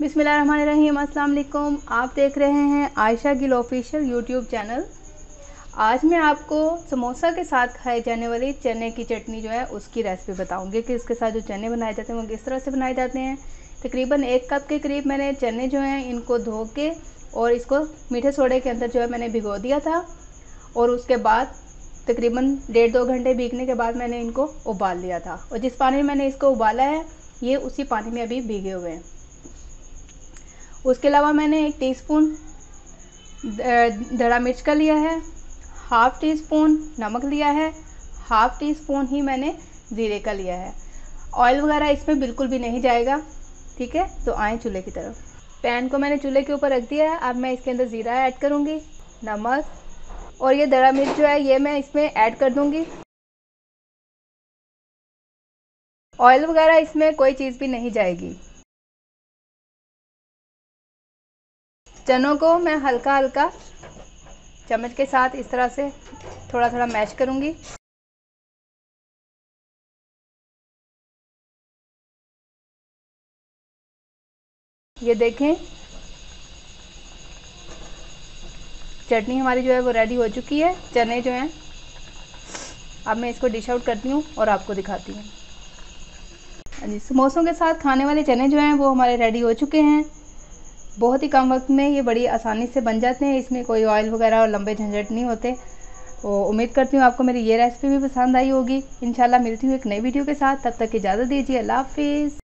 अस्सलाम वालेकुम आप देख रहे हैं Ayesha Gill official YouTube channel. आज मैं आपको समोसा के साथ खाए जाने वाली चने की चटनी जो है, उसकी रेसिपी बताऊँगी कि इसके साथ जो चने बनाए जाते हैं, वो किस तरह से बनाए जाते हैं। तकरीबन एक कप के करीब मैंने चने जो हैं, इनको धो के और इसको मीठे सोडे के अंदर जो है, मैंने भिगो दिया था। और उसके बाद तकरीबन डेढ़ दो घंटे भीगने के बाद मैंने इनको उबाल लिया था। और जिस पानी में मैंने इसको उबाला है, ये उसी पानी में अभी भीगे हुए हैं। उसके अलावा मैंने एक टीस्पून धड़ा मिर्च का लिया है हाफ़ टी स्पून नमक लिया है हाफ़ टी स्पून ही मैंने ज़ीरे का लिया है। ऑयल वगैरह इसमें बिल्कुल भी नहीं जाएगा, ठीक है? तो आए चूल्हे की तरफ़। पैन को मैंने चूल्हे के ऊपर रख दिया है, अब मैं इसके अंदर ज़ीरा ऐड करूँगी, नमक, और ये दड़ा मिर्च जो है, ये मैं इसमें ऐड कर दूँगी। ऑयल वगैरह इसमें कोई चीज़ भी नहीं जाएगी। चनों को मैं हल्का हल्का चम्मच के साथ इस तरह से थोड़ा थोड़ा मैश करूँगी। ये देखें। चटनी हमारी जो है वो रेडी हो चुकी है। चने जो हैं, अब मैं इसको डिश आउट करती हूँ और आपको दिखाती हूँ। हाँ जी, समोसों के साथ खाने वाले चने जो हैं वो हमारे रेडी हो चुके हैं। बहुत ही कम वक्त में ये बड़ी आसानी से बन जाते हैं। इसमें कोई ऑयल वगैरह और लंबे झंझट नहीं होते। तो उम्मीद करती हूँ आपको मेरी ये रेसिपी भी पसंद आई होगी। इंशाल्लाह मिलती हूँ एक नई वीडियो के साथ। तब तक इजाज़त दीजिए। अल्लाह हाफिज़।